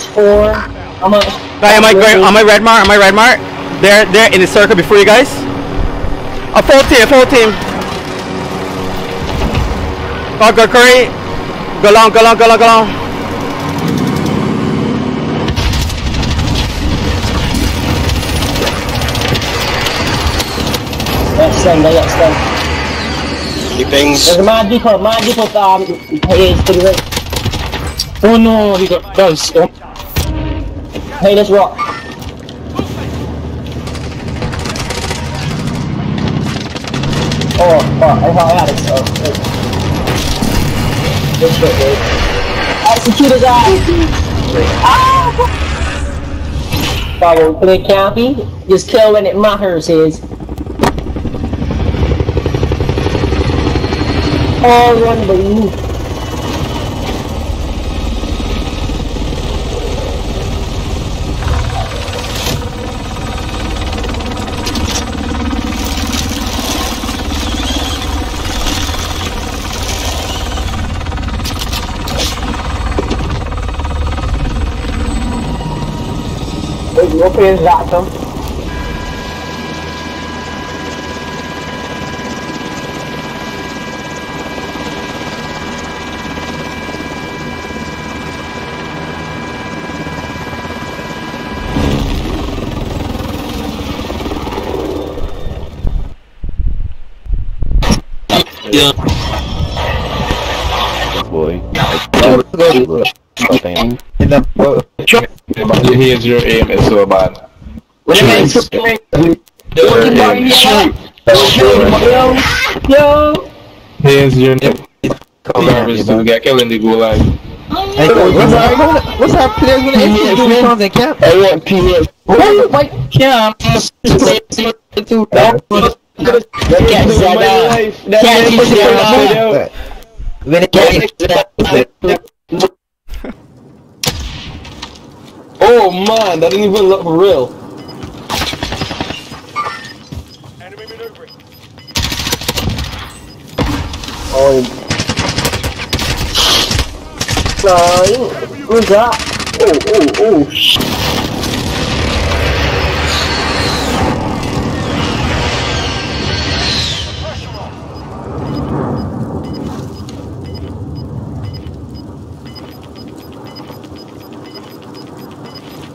It's four. How much? Guy, am I going? Am I red mark? Am I red mark? There, there in the circle before you guys. A full team, a full team. Go, go, Curry. Go long, go long, go long, go long. That's stunned, I got stunned. He pings. There's a mad depot, mad depot, um, hey, to the right. Oh no, he got guys. Oh, Hey, let's rock. Oh, fuck, I thought I had it, so. This shit, dude. Execute his ass! Ah! Follow, play campy. Just kill when it matters, is. Oh, run the move. Open his bathroom. yeah. boy. Here's your aim is so bad. Yo, yo. Here's your name. Garbage to get killed in the gulag. Hey, what's that? What's that players gonna hit you? Do something, camp. I want PS. Wait, wait, yeah. Can't say that. Can't say that. When it can't Oh man, that didn't even look real. Enemy maneuvering. for real. Ôi Trời Ui dạ Ồ ồ ồ I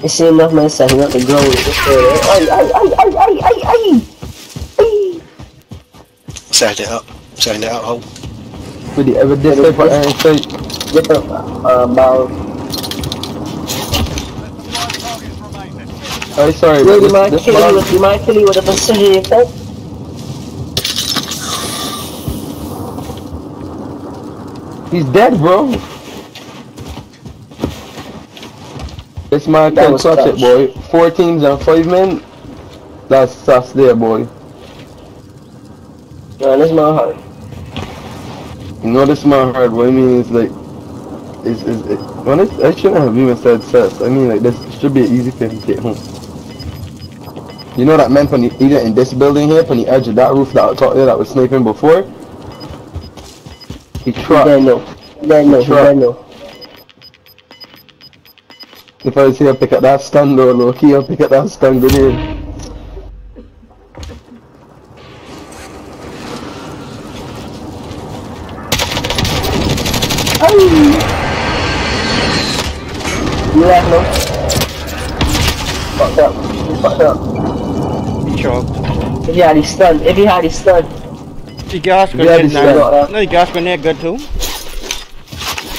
see enough man setting up the grow Ay ay ay ay ay ay ay Ay Set it up. Set it up, hole. With the evidence they put Aaron State. Get the uh, about Oh, sorry, Yo, but you this, might this kill you with, you might kill you with a precision effect. he's dead, bro. This man That can clutch it, boy. Four teams and five men. That's that's there, boy. Man, this my heart. You know this man hard. What I mean is like, is is it, when it, I shouldn't have even said sus. I mean like this should be an easy thing to get home. You know that man from the, either in this building here, from the edge of that roof that I talked there that was sniping before. He tried. No. No. Sure. Then no. If I was here, pick up that stun though, low key, I'll pick up that stun grenade. You left no. Fucked up. You fucked up. Choked. If he had his stun, if he had his stun, You gas grenade now. No, you gas grenade good too.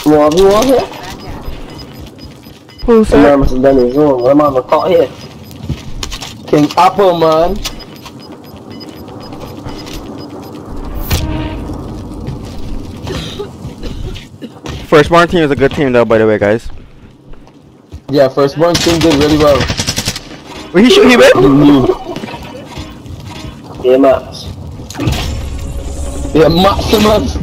you want here? Who The man must have done his own. My mama caught here. King Apple, man. Firstborn team is a good team though, by the way, guys. Yeah, firstborn team did really well. Wait, he shoot, he win? You knew. Yeah, Max. Yeah, Maximus.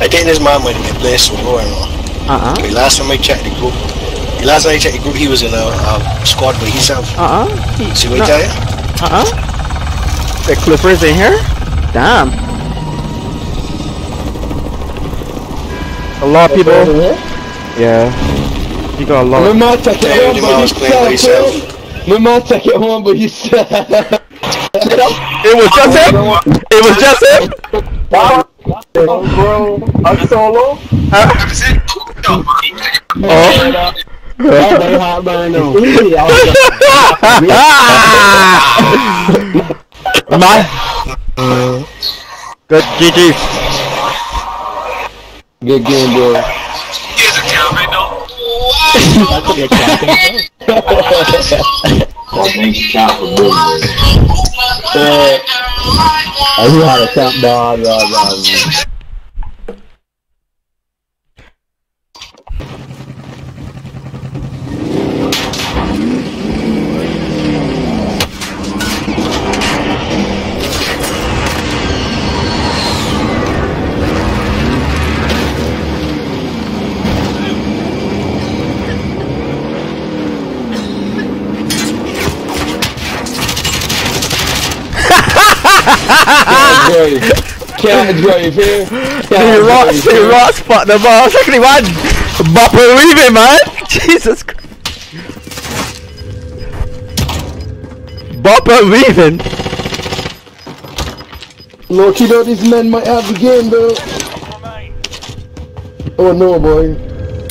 I think this man might have been playing so low or not. Uh-uh. The last time I checked the group, the last time I checked the group, he was in a, a squad by himself. Uh-uh. He- See what no, I tell you? Uh-uh. The Clippers in here? Damn. A lot of people. Yeah. You got a lot. My Of, man take it Hey, home your by mom's playing by yourself, yourself. bro. My man take it home by yourself. it was just him. It was just him. Wow. Bro, I'm solo. Huh? Oh. Very hard man now. Easy, I was My. Good GG. Good game, bro. I knew how to count ball, blah, blah, blah. Can't drive. Can't here. Can't drive see here. Ross spot the ball. Secondly one. Bopper weaving, man. Jesus Christ. Bopper weaving. Lucky though, these men might have the game, though. Oh no, boy.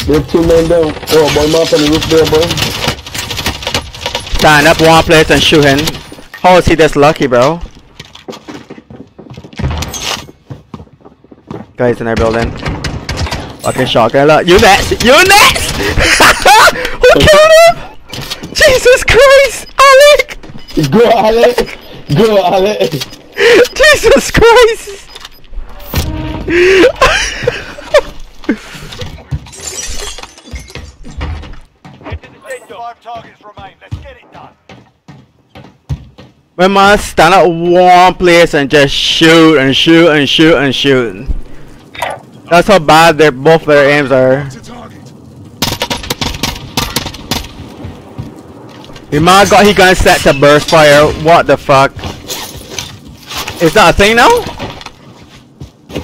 There are two men down. Oh, boy, man, on the roof there, boy. Stand up one place and shoot him. How is he this lucky, bro? Guys in our building. Fucking shotgun. Look, you next! You next! Who killed him? Jesus Christ! Alec! Go, Alec. Go, Alec. Jesus Christ! Five targets remain. Let's get it done. We must stand at one place and just shoot and shoot and shoot and shoot. That's how bad their both their aims are. The man got he gun set to burst fire. What the fuck? Is that a thing now?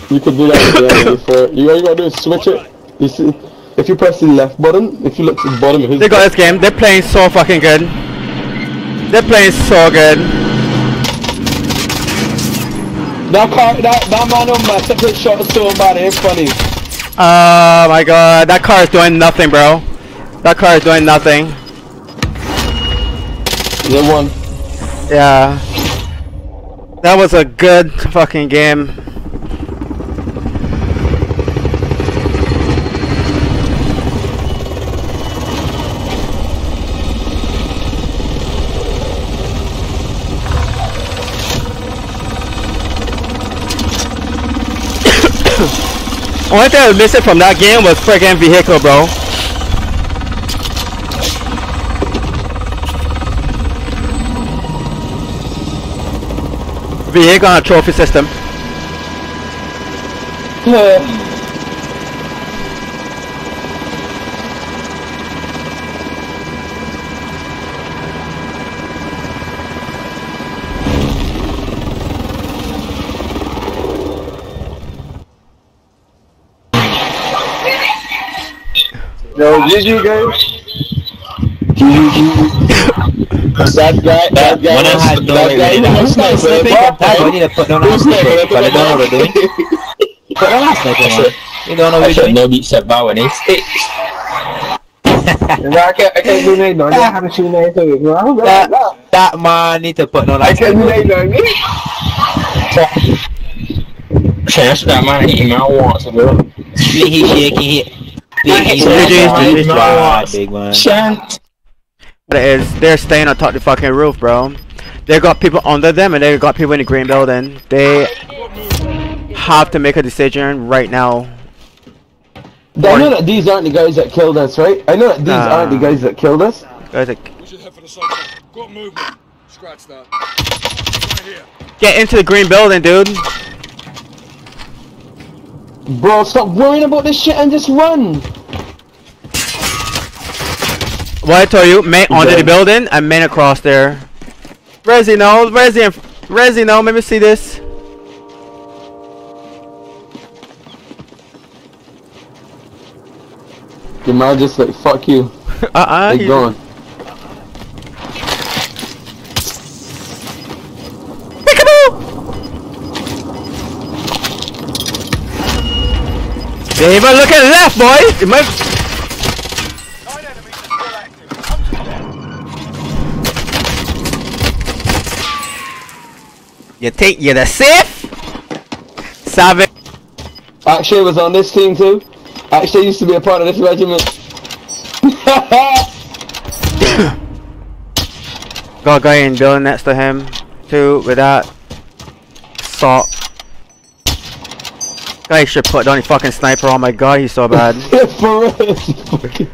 You could do that before. Uh, you all you gotta do is switch it. You see, if you press the left button, if you look to the bottom of his. They got this game. They're playing so fucking good. They're playing so good. That car, that that man on my separate shot is so bad. It's funny. Oh my god, that car is doing nothing, bro. That car is doing nothing. They won. Yeah. That was a good fucking game. Only thing I was missing from that game was friggin' vehicle, bro. Vehicle on a trophy system. GG guys. that guy, that guy, When I had no that guy, idea. that guy, that guy, We need to put down our sniper, but I don't know what we're doing. Put down our sniper, man. You don't know what I we're should doing. know beat set by when he sticks. I can't, I can't do anything. I don't have to shoot anything. That, that man need to put down I our can't do sniper. anything. Chance that man hitting my wants, bro. He shaking, he... Big, he's GG's, GG's. big man. Chance. What it is, they're staying on top of the fucking roof, bro. They got people under them and they got people in the green building. They have to make a decision right now. I know that these aren't the guys that killed us, right? I know that these Nah. aren't the guys that killed us. Guys, like, We should head for the side. Got movement. Scratch that. Right here. get into the green building, dude. Bro, stop worrying about this shit and just run. What I told you, main under the building and main across there. Resi, no, Resi, Resi, no. Let me see this. The man just like, fuck you. Uh-uh. They he- gone. They even look at the left, boy! It might... You think you're the safe? Savage. Akshay was on this team too. Akshay used to be a part of this regiment. Got a guy in building next to him, too, with that. Salt. Guy should put down a fucking sniper. Oh my god, he's so bad.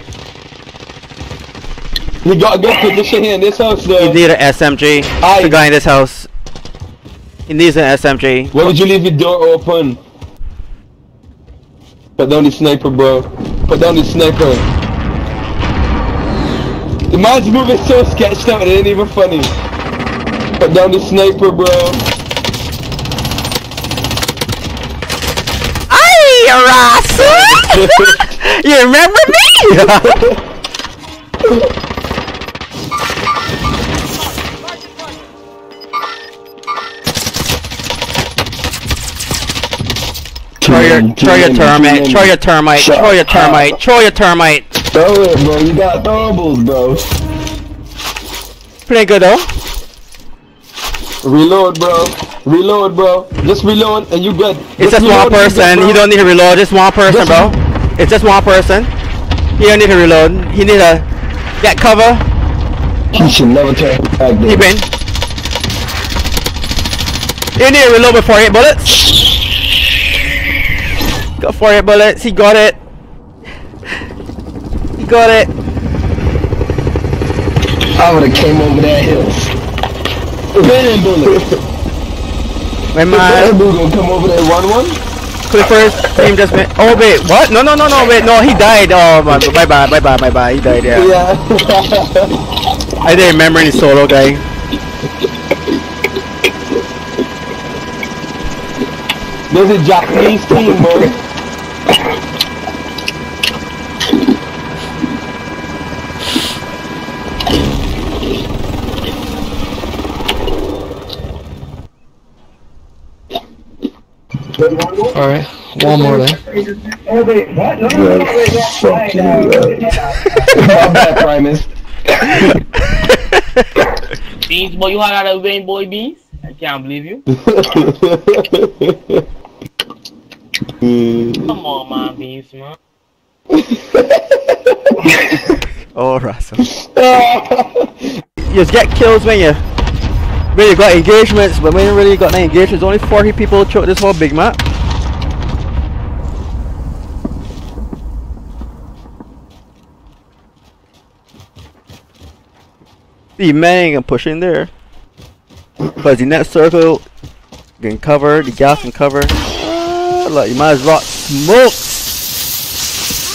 He got a good position here in this house He though. need an SMG. Aye. The guy in this house. He needs an SMG. Why would you leave your door open? Put down the sniper, bro. Put down the sniper. The man's moving so sketched out, it ain't even funny. Put down the sniper, bro. Aye, Russell! you remember me? Throw your, throw your termite, throw your termite, throw your termite, throw your termite. Throw it, bro. You got throwables, bro. Pretty good though. Reload, bro. Reload, bro. Just reload and you good. It's just one you good, person. He don't need to reload. Just one person, Just- bro. It's just one person. He don't need to reload. He need to get cover. He should never turn back He there. been. He need to reload with 48 bullets. Got 48 bullets. He got it. He got it. I would have came over that hill. Venom bullet. When my dude gonna come over there one one. Clippers team just went. Oh wait, what? No, no, no, no, wait, no. He died. Oh my, bye, bye, bye, bye, bye, bye. He died. Yeah. Yeah. I didn't remember any solo guy. There's a Japanese team, bro. Alright, one more then. My bad, Primus. Beans, boy, you hot out of vein, boy, Beans? I can't believe you. Come on, man, Beans, man. Oh, Russell. you just get kills when you when you got engagements, but when you really got no engagements, only 40 people choke this whole big map. The man gonna push in there. Cause the net circle can cover, the gas can cover. Ah, look, you might as well smoke.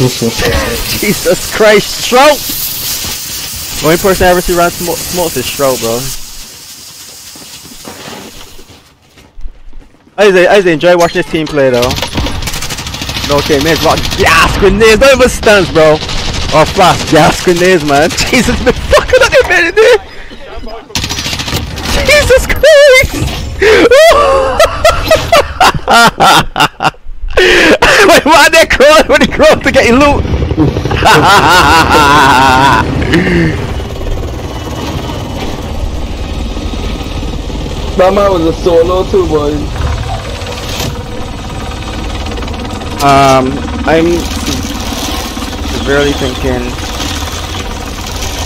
Jesus Christ, Stroke! Only person I ever see run smoke, smokes is Stroke, bro. I just, I just enjoy watching this team play, though. No, okay, man, it's about gas grenades, not even stunts, bro. Or flash gas grenades, man. Jesus, been fucking up their man in there. Jesus Christ! Wait, why are they crawl when they crawl to get your loot? That man was a solo too, boy. um, I'm severely thinking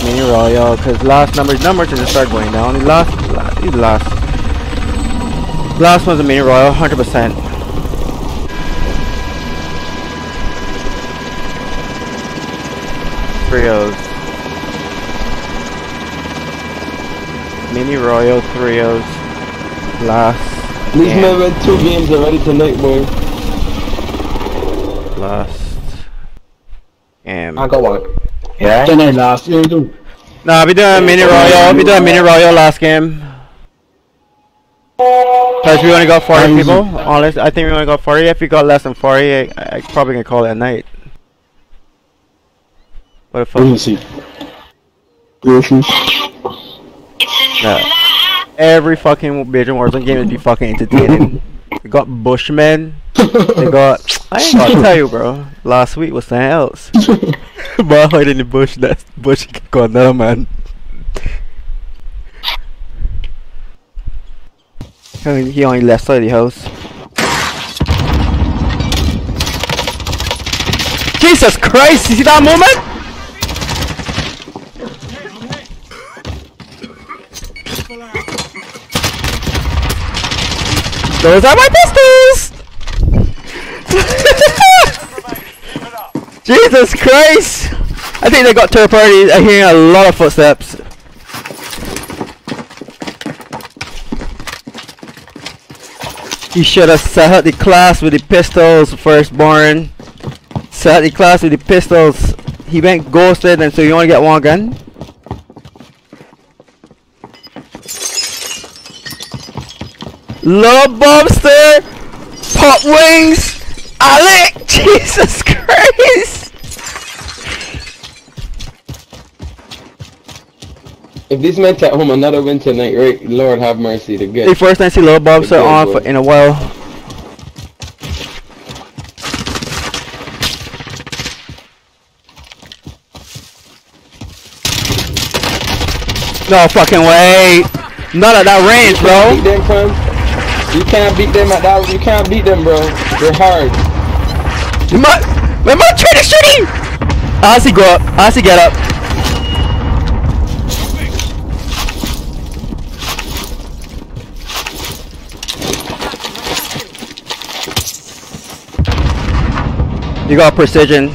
mini royal because last numbers numbers just start going down. The last, last, the last, last one's a mini royal, hundred percent. Trios. Mini royal trios. Last. These men went two games already tonight, boy. Last. And I got one. Yeah? Then I last too. Nah, we doing mini royal. We doing mini royal last game. Cause we only got 40 people. Honest, I think we only got 40. If we got less than 40, I, I probably gonna call it a night. What the fuck? Lucy. No. Every fucking Bajan Warzone game would be fucking entertaining. They got Bushmen. They got. I ain't gonna tell you, bro. Last week was something else. but hide in the bush. That's bush got another man. He he on the left side of the house. Jesus Christ! You see that moment? Those are my pistols! Jesus Christ! I think they got third party. I hear a lot of footsteps. You should have set out the class with the pistols, firstborn. Set out the class with the pistols. He went ghosted, and so you only get one gun. Love Bobster, Pop Wings, Alec, Jesus Christ! If these men at home another win tonight, right? Lord have mercy to The get. first time I see Love Bobster on for, in a while. No fucking way! Not at that range, bro! You can't beat them at that. You can't beat them, bro. They're hard. My mom tried to shooting! Ozzy go up, Ozzy get up. You got precision.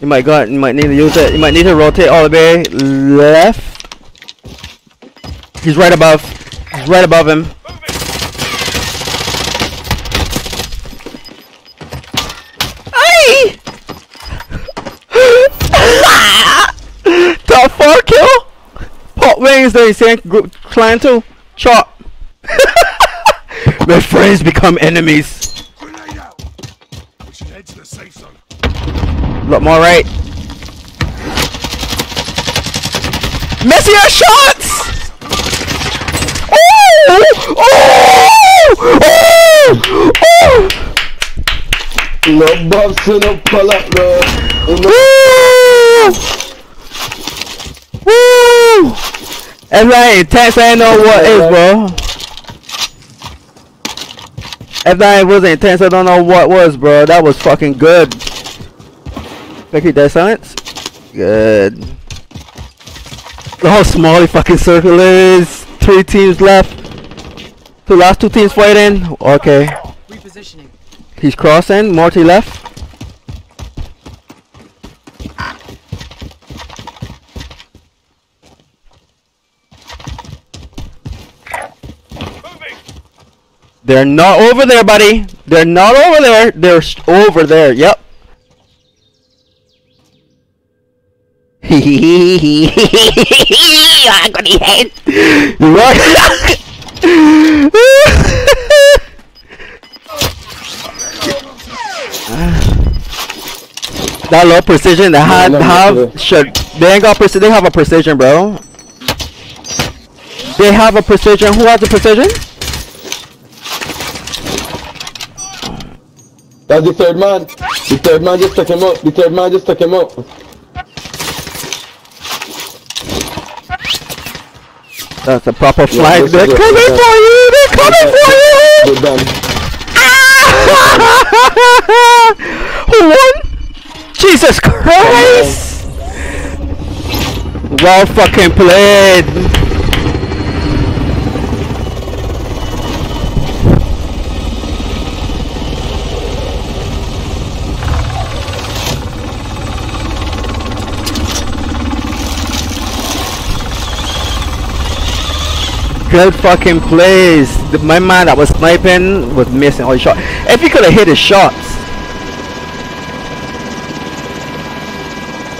You might got, you might need to use it. You might need to rotate all the way left. He's right above. He's right above him. Aye! Top four kill? Pop wings there, saying group clan too. Chop. My friends become enemies. Grenade out. We should head to the safe zone. Lot more right. Messier shots! Oh! Oh! Oh! Oh! No bumps to no pull up, bro. Woo! Woo! Everybody intense, I ain't know what is, bro. Everybody was intense, I don't know what was, bro. That was fucking good. Becky, dead silence? Good. Look how small the fucking circle is. Three teams left. The last two teams fighting. Okay. Repositioning. He's crossing. Morty left. They're not over there, buddy. They're not over there. They're s- over there. Yep. I'm gonna hit. You are. that low precision, they have, no, no, have should they ain't got precision. They have a precision, bro. They have a precision. Who has the precision? That's the third man. The third man just took him out. The third man just took him out. That's a proper flag. this They're coming This for you. They're coming for you. They're done. Who won? Jesus Christ! Well fucking played. Good fucking plays. The, my man that was sniping was missing all the shots. If he could have hit his shots.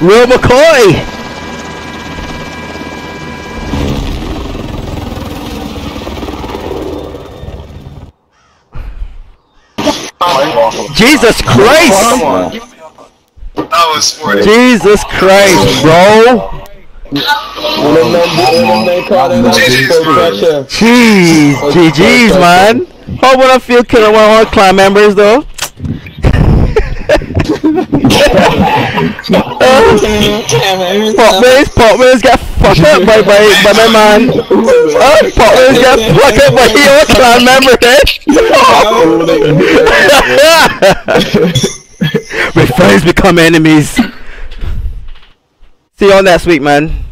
Real McCoy! Jesus Christ! That was sporty. Jesus Christ, bro. Jeez, GG's, man. How would I feel killing one of our clan members, though? Popmays, Popmays got fucked up by, by, by my man. Uh, Popmays got fucked up by your clan member, eh? My friends become enemies. See you all next week, man.